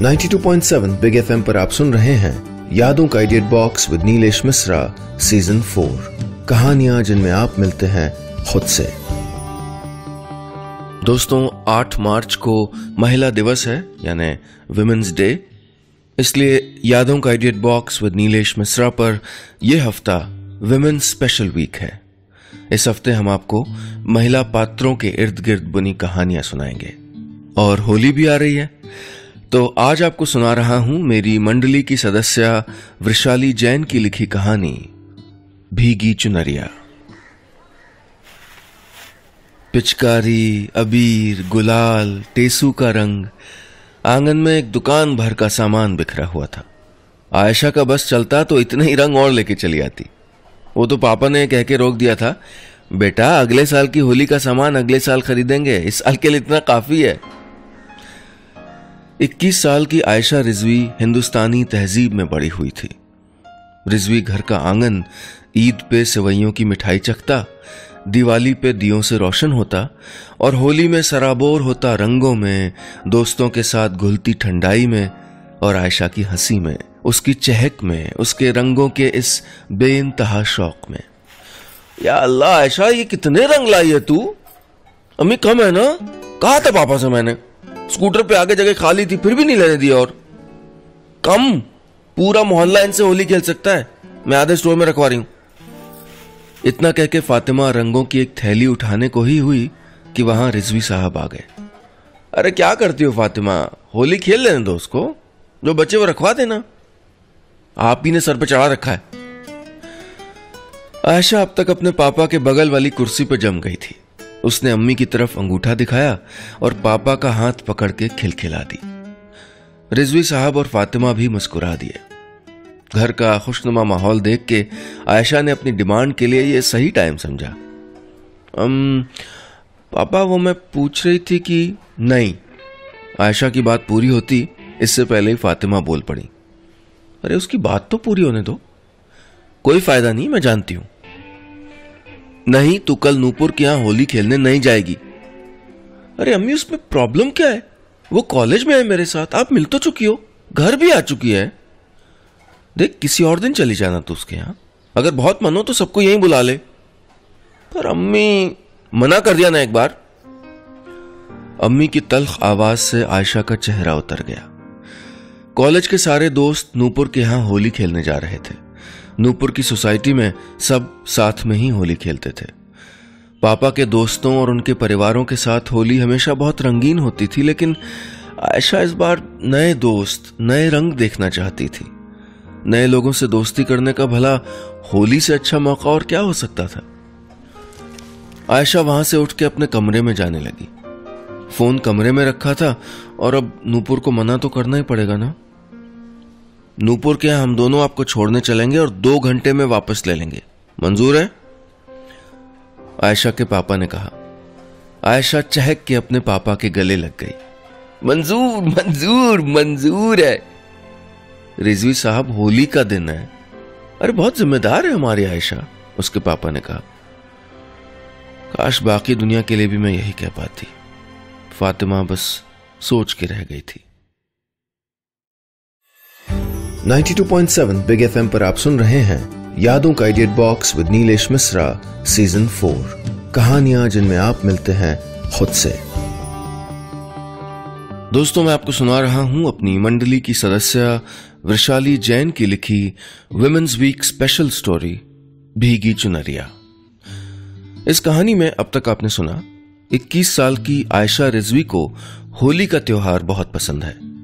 92.7 big FM पर आप सुन रहे हैं यादों का idiot box with Nilesh Mishra season four कहानियाँ जिनमें आप मिलते हैं खुद से। दोस्तों 8 मार्च को महिला दिवस है, यानी विमेंस डे इसलिए यादों का idiot box with Nilesh Mishra पर यह हफ़्ता विमेंस स्पेशल वीक है। इस हफ़्ते हम आपको महिला पात्रों के इर्द गिर्द बुनी कहानियाँ सुनाएँगे। और होली भी आ रही है। तो आज आपको सुना रहा हूँ मेरी मंडली की सदस्य वृशाली जैन की लिखी कहानी, भीगी चुनरिया। पिचकारी, अबीर, गुलाल, टेसू का रंग, आँगन में एक दुकान भर का सामान बिखरा हुआ था। आयशा का बस चलता तो इतने ही रंग और लेके चली आती। वो तो पापा ने कह के रोक दिया था, बेटा, अगले साल की होली का सामान अगले साल खरीदेंगे, इस साल के लिए इतना काफ़ी है। 21 साल की आयशा रिजवी हिंदुस्तानी तहजीब में बड़ी हुई थी। रिजवी घर का आँगन, ईद पे सेवैयों की मिठाई चखता, दिवाली पे दियों से रोशन होता और होली में सराबोर होता रंगों में, दोस्तों के साथ घुलती ठंडाई में और आयशा की हँसी में, उसकी चहक में, उसके रंगों के इस बेइंतहा शौक में। या अल्लाह आयशा, ये कितने रंग लाई है तू? अम्मी, कम है ना? कहा था पापा से मैंने? स्कूटर पे आगे जगह खाली थी, फिर भी नहीं लेने दिया और। कम, पूरा मोहल्ला इनसे होली खेल सकता है। मैं आधे स्टोर में रखवा रही हूँ। इतना कह के फातिमा रंगों की एक थैली उठाने को ही हुई कि वहाँ रिजवी साहब आ गए। अरे क्या करती हो फातिमा? होली खेल लेने दो उसको। जो बच्चे वो रखवा देना। आप ही ने सर पर चढ़ा रखा है। आयशा अब तक अपने पापा के बगल वाली कुर्सी पर जम गई थी। उसने अम्मी की तरफ़ अंगूठा दिखाया और पापा का हाथ पकड़ के खिलखिला दी। रिजवी साहब और फातिमा भी मुस्कुरा दिए। घर का खुशनुमा माहौल देख के आयशा ने अपनी डिमांड के लिए यह सही टाइम समझा। अम, पापा वो मैं पूछ रही थी कि नहीं। आयशा की बात पूरी होती इससे पहले ही फातिमा बोल पड़ी। अरे उसकी बात तो पूरी होने दो। कोई फ़ायदा नहीं मैं जानती हूँ। नहीं तू कल नूपुर के यहाँ होली खेलने नहीं जाएगी। अरे अम्मी, उसमें प्रॉब्लम क्या है? वो कॉलेज में है मेरे साथ, आप मिल तो चुकी हो, घर भी आ चुकी है। देख, किसी और दिन चली जाना तू उसके यहाँ। अगर बहुत मन तो सबको यहीं बुला ले। पर अम्मी, मना कर दिया ना एक बार। अम्मी की तल्ख आवाज़ से आयशा का चेहरा उतर गया। कॉलेज के सारे दोस्त नूपुर के यहाँ होली खेलने जा रहे थे। नूपुर की सोसाइटी में सब साथ में ही होली खेलते थे। पापा के दोस्तों और उनके परिवारों के साथ होली हमेशा बहुत रंगीन होती थी, लेकिन आयशा इस बार नए दोस्त, नए रंग देखना चाहती थी। नए लोगों से दोस्ती करने का भला होली से अच्छा मौका और क्या हो सकता था? आयशा वहाँ से उठ के अपने कमरे में जाने लगी। फ़ोन कमरे में रखा था और अब नूपुर को मना तो करना ही पड़ेगा ना? नूपुर के हम दोनों आपको छोड़ने चलेंगे और दो घंटे में वापस ले लेंगे। मंजूर है? आयशा के पापा ने कहा। आयशा चहक के अपने पापा के गले लग गई। मंजूर मंजूर मंजूर है। रिजवी साहब होली का दिन है। अरे बहुत जिम्मेदार है हमारी आयशा, उसके पापा ने कहा। काश बाकी दुनिया के लिए भी मैं यही कह पाती। फातिमा बस सोच के रह गई थी। 92.7 बिग एफएम पर आप सुन रहे हैं यादों का idiot box with Nilesh Mishra season four कहानियाँ जिनमें आप मिलते हैं खुद से। दोस्तों, मैं आपको सुना रहा हूँ अपनी मंडली की सदस्य वृशाली जैन की लिखी विमेन्स वीक स्पेशल स्टोरी भीगी चुनरिया। इस कहानी में अब तक आपने सुना 21 साल की आयशा रिजवी को होली का त्योहार बहुत पसंद है।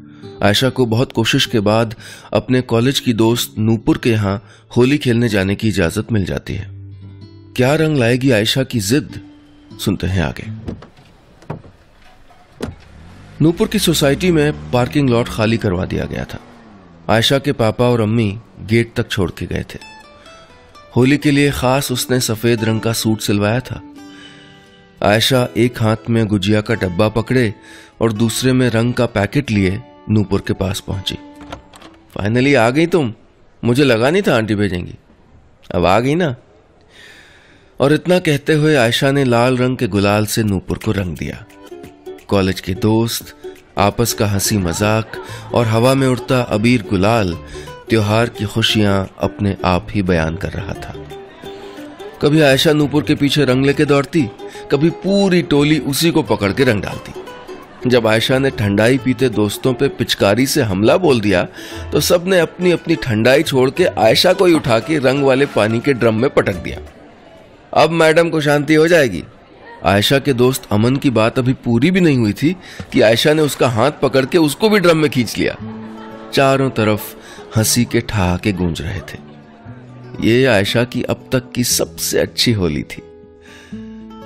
आयशा को बहुत कोशिश के बाद अपने कॉलेज की दोस्त नूपुर के यहाँ होली खेलने जाने की इजाज़त मिल जाती है। क्या रंग लाएगी आयशा की जिद? सुनते हैं आगे। नूपुर की सोसाइटी में पार्किंग लॉट खाली करवा दिया गया था। आयशा के पापा और अम्मी गेट तक छोड़ के गए थे। होली के लिए खास उसने सफ़ेद रंग का सूट सिलवाया था। आयशा एक हाथ में गुजिया का डब्बा पकड़े और दूसरे में रंग का पैकेट लिए नूपुर के पास पहुँची। फाइनली आ गई तुम। मुझे लगा नहीं था आंटी भेजेंगी। अब आ गई ना। और इतना कहते हुए आयशा ने लाल रंग के गुलाल से नूपुर को रंग दिया। कॉलेज के दोस्त, आपस का हँसी मज़ाक और हवा में उड़ता अबीर गुलाल त्योहार की खुशियाँ अपने आप ही बयान कर रहा था। कभी आयशा नूपुर के पीछे रंग लेके दौड़ती, कभी पूरी टोली उसी को पकड़ के रंग डालती। जब आयशा ने ठंडाई पीते दोस्तों पे पिचकारी से हमला बोल दिया तो सबने अपनी अपनी ठंडाई छोड़ के आयशा को ही उठा के रंग वाले पानी के ड्रम में पटक दिया। अब मैडम को शांति हो जाएगी। आयशा के दोस्त अमन की बात अभी पूरी भी नहीं हुई थी कि आयशा ने उसका हाथ पकड़ के उसको भी ड्रम में खींच लिया। चारों तरफ़ हँसी के ठहाके गूंज रहे थे। ये आयशा की अब तक की सबसे अच्छी होली थी।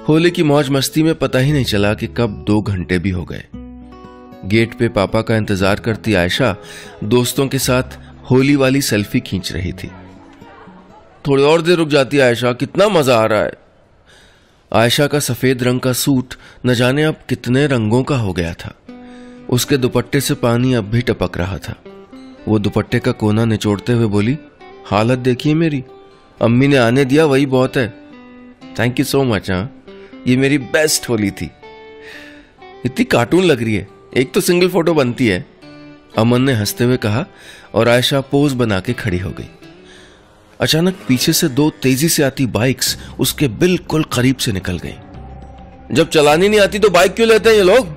होली की मौज मस्ती में पता ही नहीं चला कि कब दो घंटे भी हो गए। गेट पे पापा का इंतज़ार करती आयशा दोस्तों के साथ होली वाली सेल्फी खींच रही थी। थोड़ी और देर रुक जाती आयशा, कितना मज़ा आ रहा है। आयशा का सफ़ेद रंग का सूट न जाने अब कितने रंगों का हो गया था। उसके दुपट्टे से पानी अब भी टपक रहा था। वो दुपट्टे का कोना निचोड़ते हुए बोली, हालत देखिए मेरी। अम्मी ने आने दिया, वही बहुत है। थैंक यू सो मच हाँ। ये मेरी बेस्ट होली थी। इतनी कार्टून लग रही है। एक तो सिंगल फ़ोटो बनती है। अमन ने हँसते हुए कहा और आयशा पोज बना के खड़ी हो गई। अचानक पीछे से दो तेज़ी से आती बाइक्स उसके बिल्कुल करीब से निकल गई। जब चलानी नहीं आती तो बाइक क्यों लेते हैं ये लोग?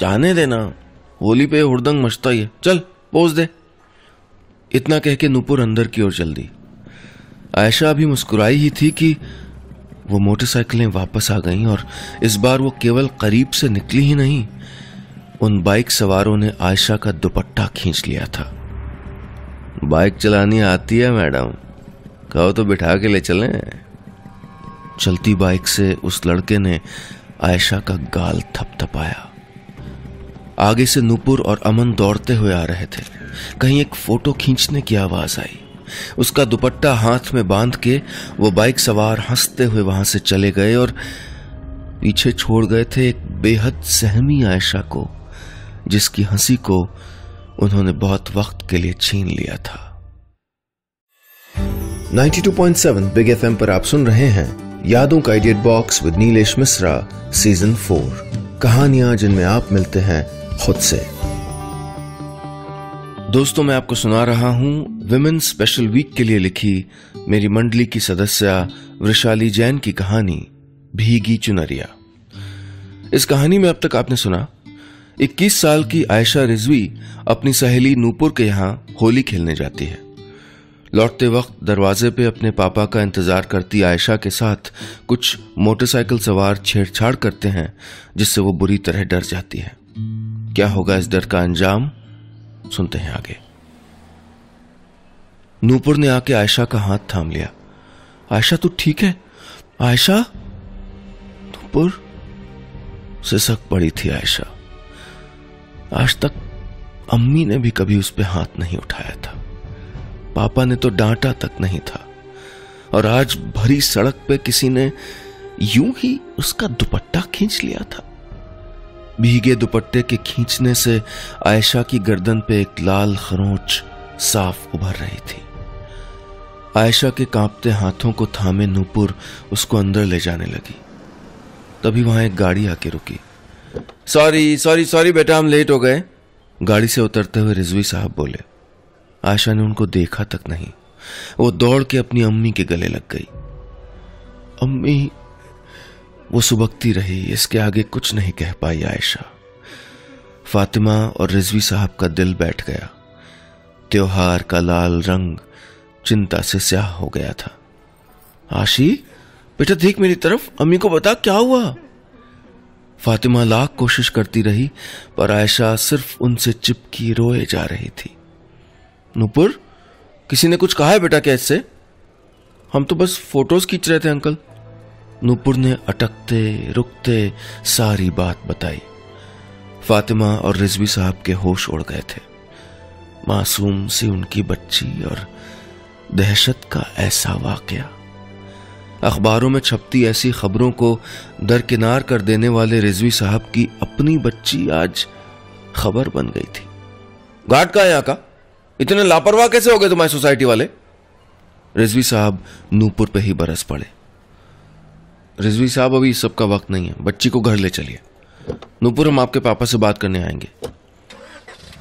जाने देना। होली पे हुड़दंग मचता ही है। चल पोज दे। इतना कह के नूपुर अंदर की ओर चल दी। आयशा अभी मुस्कुराई ही थी कि वो मोटरसाइकिलें वापस आ गईं और इस बार वो केवल करीब से निकली ही नहीं, उन बाइक सवारों ने आयशा का दुपट्टा खींच लिया था। बाइक चलानी आती है, मैडम। कहो तो बिठा के ले चले। चलती बाइक से उस लड़के ने आयशा का गाल थपथपाया। आगे से नूपुर और अमन दौड़ते हुए आ रहे थे। कहीं एक फ़ोटो खींचने की आवाज़ आई। उसका दुपट्टा हाथ में बाँध के वो बाइक सवार हँसते हुए वहाँ से चले गए और पीछे छोड़ गए थे एक बेहद सहमी आयशा को, जिसकी हँसी को उन्होंने बहुत वक्त के लिए छीन लिया था। 92.7 बिग एफएम पर आप सुन रहे हैं यादों का idiot box with Nilesh Mishra season four कहानियाँ जिनमें आप मिलते हैं खुद से। दोस्तों, मैं आपको सुना रहा हूँ विमेन स्पेशल वीक के लिए लिखी मेरी मंडली की सदस्य वृशाली जैन की कहानी, भीगी चुनरिया। इस कहानी में अब तक आपने सुना 21 साल की आयशा रिजवी अपनी सहेली नूपुर के यहाँ होली खेलने जाती है। लौटते वक्त दरवाजे पे अपने पापा का इंतज़ार करती आयशा के साथ कुछ मोटरसाइकिल सवार छेड़छाड़ करते हैं, जिससे वो बुरी तरह डर जाती है। क्या होगा इस डर का अंजाम? सुनते हैं आगे। नूपुर ने आके आयशा का हाथ थाम लिया। आयशा तू ठीक है? आयशा? नूपुर? सिसक पड़ी थी आयशा। आज तक अम्मी ने भी कभी उस पर हाथ नहीं उठाया था। पापा ने तो डांटा तक नहीं था। और आज भरी सड़क पे किसी ने यूँ ही उसका दुपट्टा खींच लिया था। भीगे दुपट्टे के खींचने से आयशा की गर्दन पे एक लाल खरोंच साफ़ उभर रही थी। आयशा के कांपते हाथों को थामे नूपुर उसको अंदर ले जाने लगी। तभी वहाँ एक गाड़ी आके रुकी। सॉरी सॉरी सॉरी बेटा, हम लेट हो गए। गाड़ी से उतरते हुए रिजवी साहब बोले। आयशा ने उनको देखा तक नहीं। वो दौड़ के अपनी अम्मी के गले लग गई। अम्मी, वो सुबकती रही। इसके आगे कुछ नहीं कह पाई आयशा। फातिमा और रिजवी साहब का दिल बैठ गया। त्योहार का लाल रंग चिंता से स्याह हो गया था। आशी, बेटा देख मेरी तरफ़, अम्मी को बता क्या हुआ? फातिमा लाख कोशिश करती रही, पर आयशा सिर्फ़ उनसे चिपकी रोए जा रही थी। नुपुर, किसी ने कुछ कहा है बेटा कैसे हम तो बस फ़ोटोज़ खींच रहे थे, अंकल। नूपुर ने अटकते, रुकते सारी बात बताई। फातिमा और रिजवी साहब के होश उड़ गए थे। मासूम सी उनकी बच्ची और दहशत का ऐसा वाकया। अखबारों में छपती ऐसी खबरों को दरकिनार कर देने वाले रिजवी साहब की अपनी बच्ची आज खबर बन गई थी। घाट का यहाँ का? इतने लापरवाह कैसे हो गए तुम्हारी सोसाइटी वाले? रिजवी साहब नूपुर पे ही बरस पड़े। रिजवी साहब, अभी सबका वक्त नहीं है। बच्ची को घर ले चलिए। नूपुर, हम आपके पापा से बात करने आएँगे।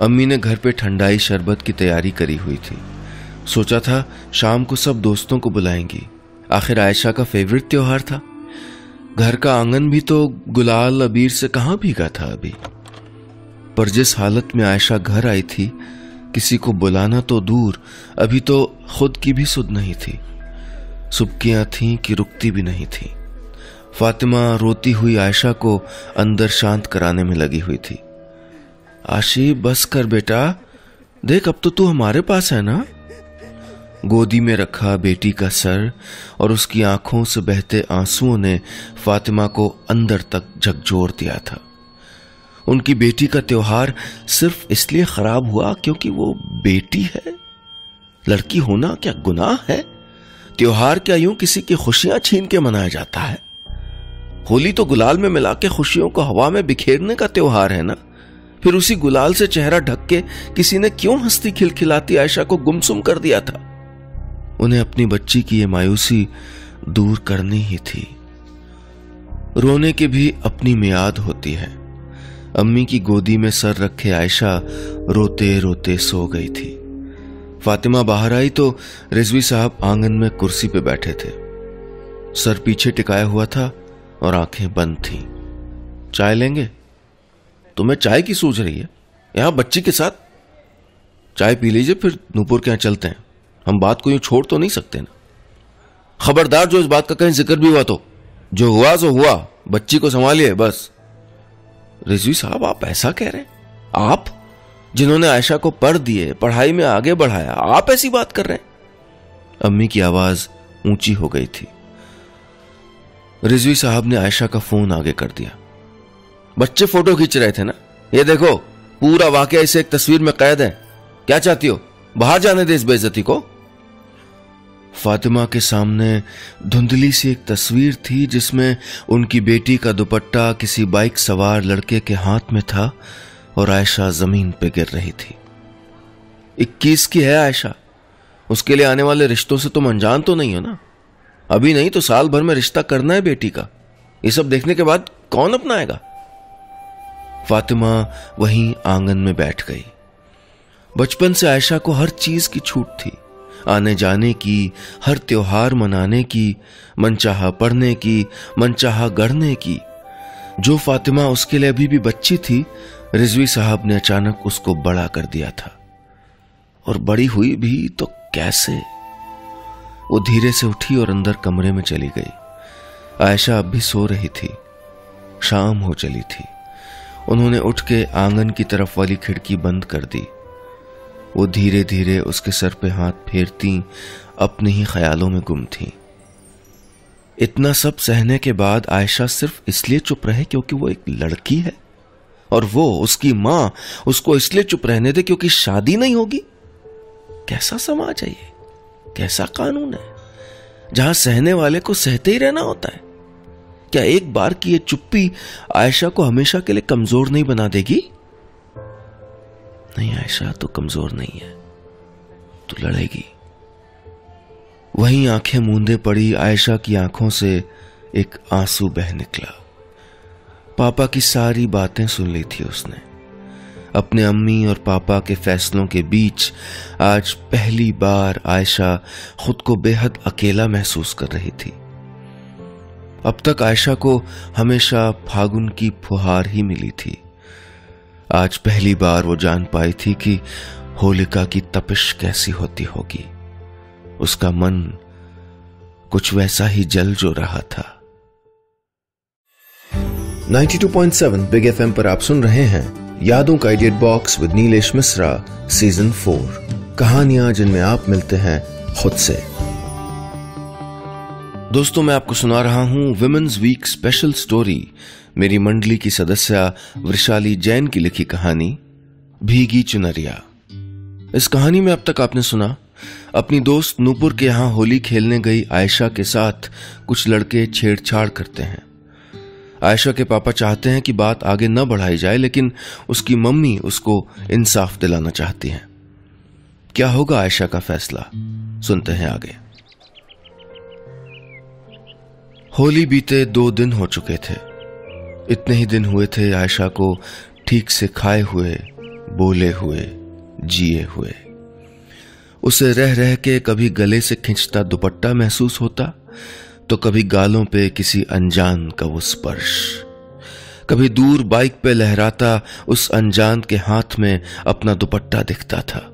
अम्मी ने घर पे ठंडाई शरबत की तैयारी करी हुई थी। सोचा था शाम को सब दोस्तों को बुलाएँगी। आखिर आयशा का फेवरेट त्योहार था। घर का आँगन भी तो गुलाल अबीर से कहाँ भीगा था अभी। पर जिस हालत में आयशा घर आई थी, किसी को बुलाना तो दूर, अभी तो खुद की भी सुध नहीं थी। सुबकियाँ थीं कि रुकती भी नहीं थी। फातिमा रोती हुई आयशा को अंदर शांत कराने में लगी हुई थी। आशी बस कर बेटा। देख, अब तो तू हमारे पास है ना? गोदी में रखा बेटी का सर और उसकी आँखों से बहते आंसुओं ने फातिमा को अंदर तक झकझोर दिया था। उनकी बेटी का त्योहार सिर्फ़ इसलिए खराब हुआ क्योंकि वो बेटी है। लड़की होना क्या गुनाह है? त्योहार क्या यूँ किसी की खुशियाँ छीन के मनाया जाता है? होली तो गुलाल में मिला के खुशियों को हवा में बिखेरने का त्योहार है ना? फिर उसी गुलाल से चेहरा ढक के किसी ने क्यों हंसती खिलखिलाती आयशा को गुमसुम कर दिया था? उन्हें अपनी बच्ची की यह मायूसी दूर करनी ही थी। रोने की भी अपनी मियाद होती है। अम्मी की गोदी में सर रखे आयशा रोते रोते सो गई थी। फातिमा बाहर आई तो रिजवी साहब आँगन में कुर्सी पे बैठे थे। सर पीछे टिकाया हुआ था और आँखें बंद थीं। चाय लेंगे? तुम्हें चाय की सूझ रही है? यहाँ बच्ची के साथ? चाय पी लीजिए, फिर नूपुर के यहाँ चलते हैं। हम बात को यूँ छोड़ तो नहीं सकते ना। खबरदार जो इस बात का कहीं ज़िक्र भी हुआ तो जो हुआ सो हुआ, बच्ची को संभालिए, बस। रिजवी साहब, आप ऐसा कह रहे हैं? आप, जिन्होंने आयशा को पढ़ दिए, पढ़ाई में आगे बढ़ाया, आप ऐसी बात कर रहे हैं? अम्मी की आवाज़ ऊँची हो गई थी। रिजवी साहब ने आयशा का फ़ोन आगे कर दिया। बच्चे फ़ोटो खींच रहे थे ना? ये देखो, पूरा वाक्य इसे एक तस्वीर में कैद है। क्या चाहती हो? बाहर जाने दे इस बेइज्जती को। फातिमा के सामने धुंधली सी एक तस्वीर थी जिसमें उनकी बेटी का दुपट्टा किसी बाइक सवार लड़के के हाथ में था और आयशा ज़मीन पर गिर रही थी। इक्कीस की है आयशा। उसके लिए आने वाले रिश्तों से तुम अनजान तो नहीं हो ना? अभी नहीं तो साल भर में रिश्ता करना है बेटी का। ये सब देखने के बाद कौन अपनाएगा? फातिमा वहीं आँगन में बैठ गई। बचपन से आयशा को हर चीज़ की छूट थी। आने जाने की, हर त्योहार मनाने की, मनचाहा पढ़ने की, मनचाहा गढ़ने की। जो फातिमा उसके लिए अभी भी बच्ची थी, रिजवी साहब ने अचानक उसको बड़ा कर दिया था। और बड़ी हुई भी तो कैसे? वो धीरे से उठी और अंदर कमरे में चली गई। आयशा अब भी सो रही थी। शाम हो चली थी। उन्होंने उठ के आँगन की तरफ़ वाली खिड़की बंद कर दी। वो धीरे धीरे उसके सर पे हाथ फेरती, अपने ही ख्यालों में गुम थी। इतना सब सहने के बाद आयशा सिर्फ़ इसलिए चुप रहे क्योंकि वो एक लड़की है। और वो, उसकी माँ, उसको इसलिए चुप रहने दे क्योंकि शादी नहीं होगी। कैसा समाज है ये? कैसा कानून है? जहाँ सहने वाले को सहते ही रहना होता है। क्या एक बार की ये चुप्पी आयशा को हमेशा के लिए कमज़ोर नहीं बना देगी? नहीं आयशा तो कमज़ोर नहीं है। तू लड़ेगी। वहीं आँखें मूंदे पड़ी, आयशा की आँखों से एक आँसू बह निकला। पापा की सारी बातें सुन ली थी उसने। अपने अम्मी और पापा के फैसलों के बीच आज पहली बार आयशा खुद को बेहद अकेला महसूस कर रही थी। अब तक आयशा को हमेशा फागुन की फुहार ही मिली थी। आज पहली बार वो जान पाई थी कि होलिका की तपिश कैसी होती होगी। उसका मन कुछ वैसा ही जल जो रहा था। 92.7 बिग एफएम पर आप सुन रहे हैं यादों का idiot box with Nilesh Mishra season four कहानियाँ जिनमें आप मिलते हैं खुद से। दोस्तों, मैं आपको सुना रहा हूँ वुमेन्स वीक स्पेशल स्टोरी मेरी मंडली की सदस्य वृशाली जैन की लिखी कहानी, भीगी चुनरिया। इस कहानी में अब तक आपने सुना, अपनी दोस्त नूपुर के यहाँ होली खेलने गई आयशा के साथ कुछ लड़के छेड़छाड़ करते हैं। आयशा के पापा चाहते हैं कि बात आगे न बढ़ाई जाए, लेकिन उसकी मम्मी उसको इंसाफ दिलाना चाहती हैं। क्या होगा आयशा का फैसला? सुनते हैं आगे। होली बीते दो दिन हो चुके थे। इतने ही दिन हुए थे आयशा को ठीक से खाए हुए, बोले हुए, जिए हुए। उसे रह रह के कभी गले से खिंचता दुपट्टा महसूस होता तो कभी गालों पे किसी अनजान का वो स्पर्श। कभी दूर बाइक पे लहराता, उस अनजान के हाथ में अपना दुपट्टा दिखता था।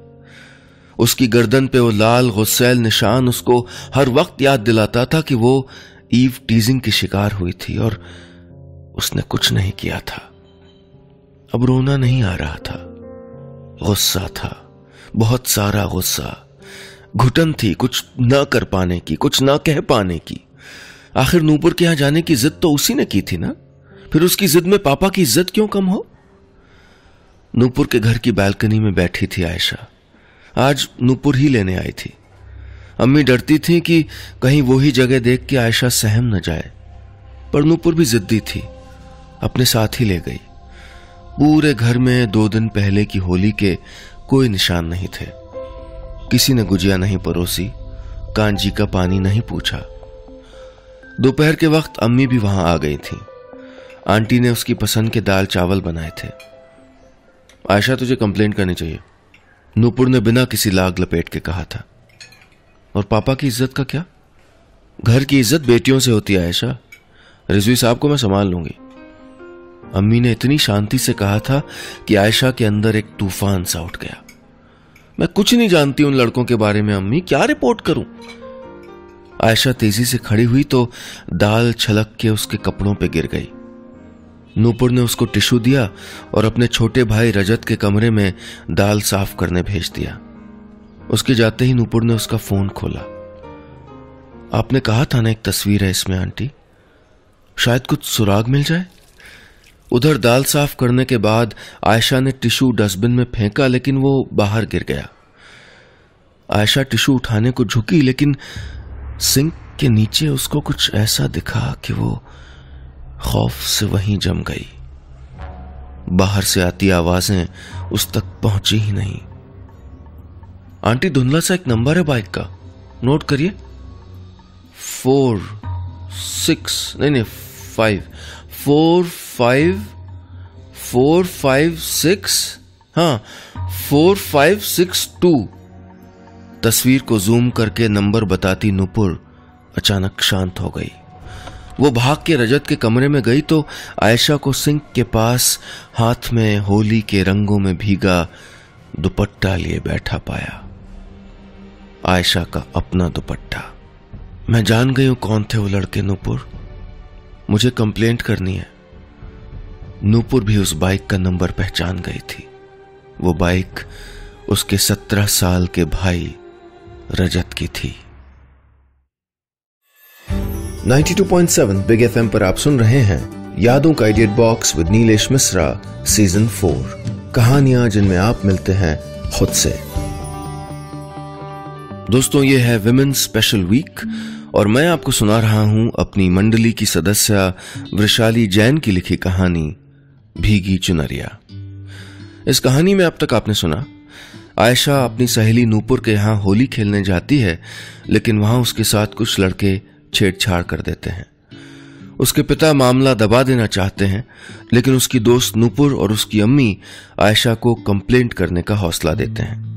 उसकी गर्दन पे वो लाल गुस्सैल निशान उसको हर वक्त याद दिलाता था कि वो ईव टीजिंग की शिकार हुई थी, और उसने कुछ नहीं किया था। अब रोना नहीं आ रहा था। गुस्सा था। बहुत सारा गुस्सा। घुटन थी कुछ ना कर पाने की, कुछ ना कह पाने की। आखिर नूपुर के यहाँ जाने की जिद तो उसी ने की थी ना? फिर उसकी जिद में पापा की इज़्ज़त क्यों कम हो? नूपुर के घर की बालकनी में बैठी थी आयशा। आज नूपुर ही लेने आई थी। अम्मी डरती थी कि कहीं वो ही जगह देख के आयशा सहम न जाए। पर नूपुर भी जिद्दी थी। अपने साथ ही ले गई। पूरे घर में दो दिन पहले की होली के कोई निशान नहीं थे। किसी ने गुजिया नहीं परोसी, कांजी का पानी नहीं पूछा। दोपहर के वक्त अम्मी भी वहाँ आ गई थी। आंटी ने उसकी पसंद के दाल चावल बनाए थे। आयशा, तुझे कंप्लेंट करनी चाहिए। नूपुर ने बिना किसी लाग लपेट के कहा था। और पापा की इज़्ज़त का क्या? घर की इज़्ज़त बेटियों से होती है, आयशा। रिजवी साहब को मैं संभाल लूँगी। अम्मी ने इतनी शांति से कहा था कि आयशा के अंदर एक तूफ़ान सा उठ गया। मैं कुछ नहीं जानती उन लड़कों के बारे में, अम्मी। क्या रिपोर्ट करूँ? आयशा तेज़ी से खड़ी हुई तो दाल छलक के उसके कपड़ों पे गिर गई। नूपुर ने उसको टिश्यू दिया और अपने छोटे भाई रजत के कमरे में दाल साफ़ करने भेज दिया। उसके जाते ही नूपुर ने उसका फ़ोन खोला। आपने कहा था ना एक तस्वीर है इसमें, आंटी? शायद कुछ सुराग मिल जाए? उधर दाल साफ़ करने के बाद आयशा ने टिश्यू डस्टबिन में फेंका, लेकिन वो बाहर गिर गया। आयशा टिश्यू उठाने को झुकी, लेकिन सिंक के नीचे उसको कुछ ऐसा दिखा कि वो खौफ से वहीं जम गई। बाहर से आती आवाज़ें उस तक पहुँची ही नहीं। आंटी, धुंधला सा एक नंबर है बाइक का। नोट करिए। फोर, सिक्स, नहीं नहीं, five. Four five four five six हाँ फोर फाइव सिक्स टू। तस्वीर को जूम करके नंबर बताती नुपुर अचानक शांत हो गई। वो भाग के रजत के कमरे में गई तो आयशा को सिंक के पास हाथ में होली के रंगों में भीगा दुपट्टा लिए बैठा पाया। आयशा का अपना दुपट्टा। मैं जान गई हूँ कौन थे वो लड़के नूपुर। मुझे कंप्लेंट करनी है। नूपुर भी उस बाइक का नंबर पहचान गई थी। वो बाइक उसके सत्रह साल के भाई रजत की थी। 92.7 बिग एफएम पर आप सुन रहे हैं यादों का idiot box with Nilesh Mishra season four कहानियाँ जिनमें आप मिलते हैं खुद से। दोस्तों, ये है विमेन स्पेशल वीक और मैं आपको सुना रहा हूँ अपनी मंडली की सदस्य वृशाली जैन की लिखी कहानी, भीगी चुनरिया। इस कहानी में अब तक आपने सुना, आयशा अपनी सहेली नूपुर के यहाँ होली खेलने जाती है, लेकिन वहाँ उसके साथ कुछ लड़के छेड़छाड़ कर देते हैं। उसके पिता मामला दबा देना चाहते हैं, लेकिन उसकी दोस्त नूपुर और उसकी अम्मी आयशा को कंप्लेंट करने का हौसला देते हैं।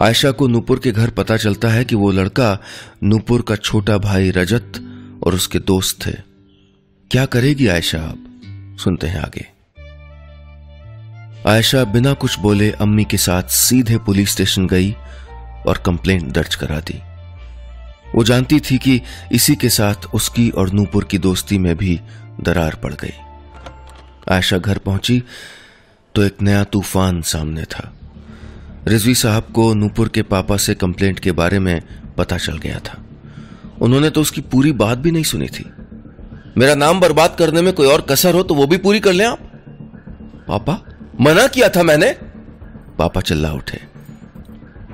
आयशा को नूपुर के घर पता चलता है कि वो लड़का नूपुर का छोटा भाई रजत और उसके दोस्त थे। क्या करेगी आयशा अब? सुनते हैं आगे। आयशा बिना कुछ बोले अम्मी के साथ सीधे पुलिस स्टेशन गई और कंप्लेंट दर्ज करा दी। वो जानती थी कि इसी के साथ उसकी और नूपुर की दोस्ती में भी दरार पड़ गई। आयशा घर पहुँची तो एक नया तूफ़ान सामने था। रिजवी साहब को नूपुर के पापा से कंप्लेंट के बारे में पता चल गया था। उन्होंने तो उसकी पूरी बात भी नहीं सुनी थी। मेरा नाम बर्बाद करने में कोई और कसर हो तो वो भी पूरी कर लें आप। पापा, मना किया था मैंने। पापा चिल्ला उठे।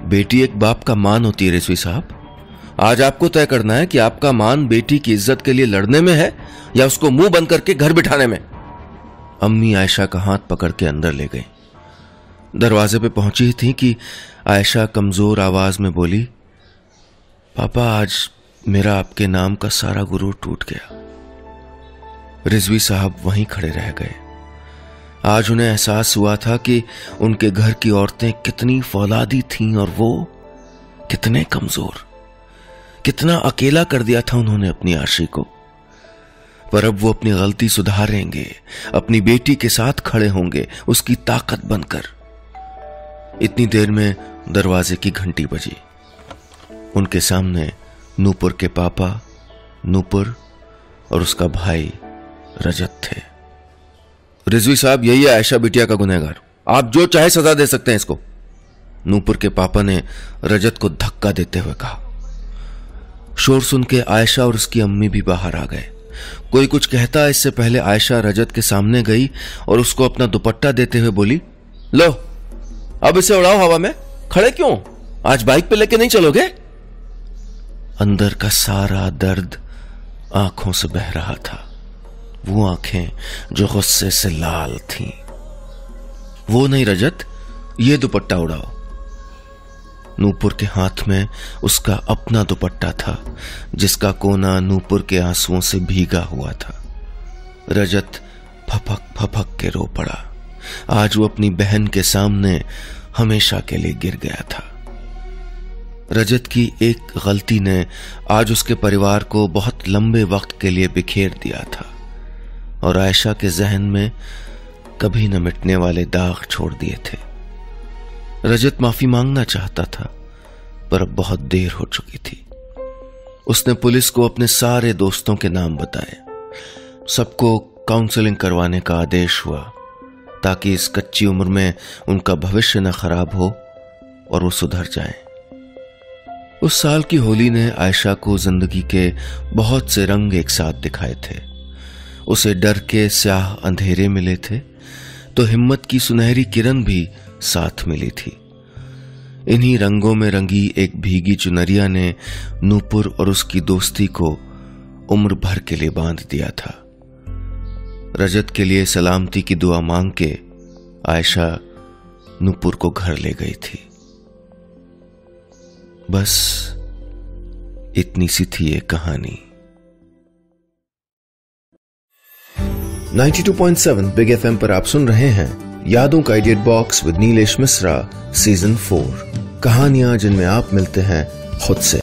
बेटी एक बाप का मान होती है रिजवी साहब। आज आपको तय करना है कि आपका मान बेटी की इज़्ज़त के लिए लड़ने में है या उसको मुँह बंद करके घर बिठाने में। अम्मी आयशा का हाथ पकड़ के अंदर ले गई। दरवाजे पे पहुँची थी कि आयशा कमज़ोर आवाज़ में बोली, पापा, आज मेरा आपके नाम का सारा गुरूर टूट गया। रिजवी साहब वहीं खड़े रह गए। आज उन्हें एहसास हुआ था कि उनके घर की औरतें कितनी फौलादी थीं और वो कितने कमज़ोर। कितना अकेला कर दिया था उन्होंने अपनी आशी को। पर अब वो अपनी गलती सुधारेंगे, अपनी बेटी के साथ खड़े होंगे, उसकी ताकत बनकर। इतनी देर में दरवाजे की घंटी बजी। उनके सामने नूपुर के पापा, नूपुर और उसका भाई रजत थे। रिजवी साहब, यही है आयशा बिटिया का गुनहगार। आप जो चाहे सजा दे सकते हैं इसको। नूपुर के पापा ने रजत को धक्का देते हुए कहा। शोर सुन के आयशा और उसकी अम्मी भी बाहर आ गए। कोई कुछ कहता, इससे पहले आयशा रजत के सामने गई और उसको अपना दुपट्टा देते हुए बोली, लो अब इसे उड़ाओ हवा में। खड़े क्यों? आज बाइक पे लेके नहीं चलोगे? अंदर का सारा दर्द आँखों से बह रहा था। वो आँखें जो गुस्से से लाल थीं। वो नहीं रजत, ये दुपट्टा उड़ाओ। नूपुर के हाथ में उसका अपना दुपट्टा था, जिसका कोना नूपुर के आंसुओं से भीगा हुआ था। रजत फपक फपक के रो पड़ा। आज वो अपनी बहन के सामने हमेशा के लिए गिर गया था। रजत की एक गलती ने आज उसके परिवार को बहुत लंबे वक्त के लिए बिखेर दिया था और आयशा के जहन में कभी न मिटने वाले दाग छोड़ दिए थे। रजत माफ़ी मांगना चाहता था, पर अब बहुत देर हो चुकी थी। उसने पुलिस को अपने सारे दोस्तों के नाम बताए। सबको काउंसलिंग करवाने का आदेश हुआ। ताकि इस कच्ची उम्र में उनका भविष्य न खराब हो और वो सुधर जाए। उस साल की होली ने आयशा को ज़िंदगी के बहुत से रंग एक साथ दिखाए थे। उसे डर के स्याह अंधेरे मिले थे तो हिम्मत की सुनहरी किरण भी साथ मिली थी। इन्हीं रंगों में रंगी एक भीगी चुनरिया ने नूपुर और उसकी दोस्ती को उम्र भर के लिए बाँध दिया था। रजत के लिए सलामती की दुआ मांग के आयशा नूपुर को घर ले गई थी। बस इतनी सी थी ये कहानी। 92.7 बिग एफएम पर आप सुन रहे हैं यादों का idiot box with Nilesh Mishra season four कहानियाँ जिनमें आप मिलते हैं खुद से।